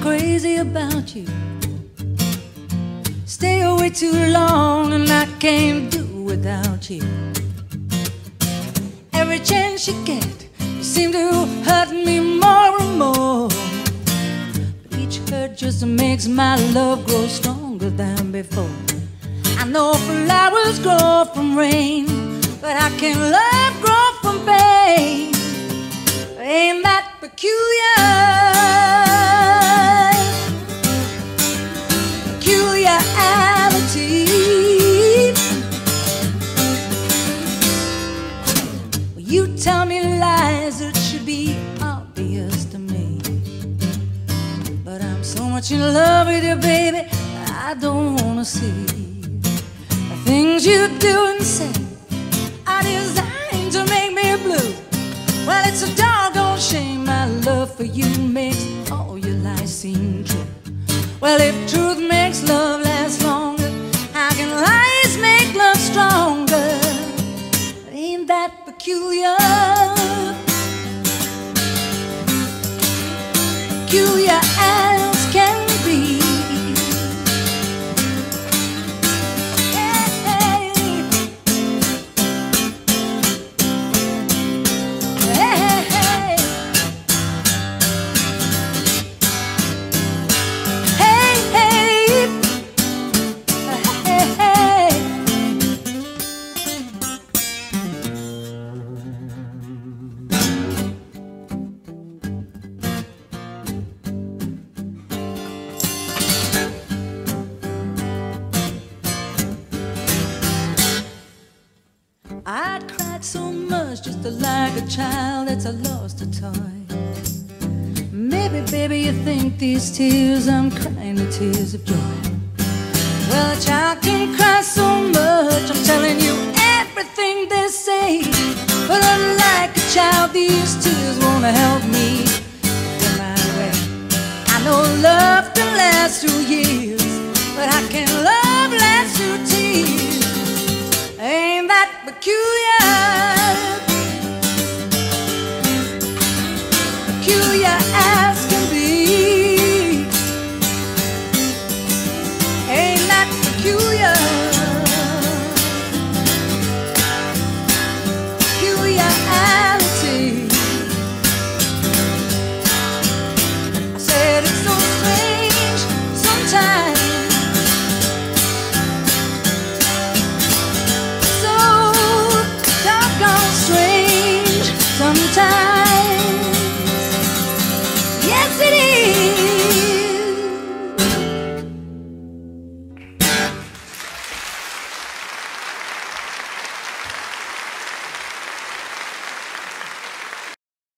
crazy about you. Stay away too long and I can't do without you. Every chance you get, you seem to hurt me more and more. But each hurt just makes my love grow stronger than before. I know flowers grow from rain, but I can't love grow from pain. In love with you, baby, I don't wanna see the things you do and say are designed to make me blue. Well, it's a doggone shame my love for you makes all your lies seem true. Well, if truth makes love last longer, how can lies make love stronger? Ain't that peculiar? Peculiar I'd cried so much just like a child that's a lost a toy. Maybe, baby, you think these tears I'm crying are tears of joy. Well, a child can cry so much, I'm telling you everything they say. But unlike a child, these tears won't help me get my way. I know love can last through years, but I can love Peculiar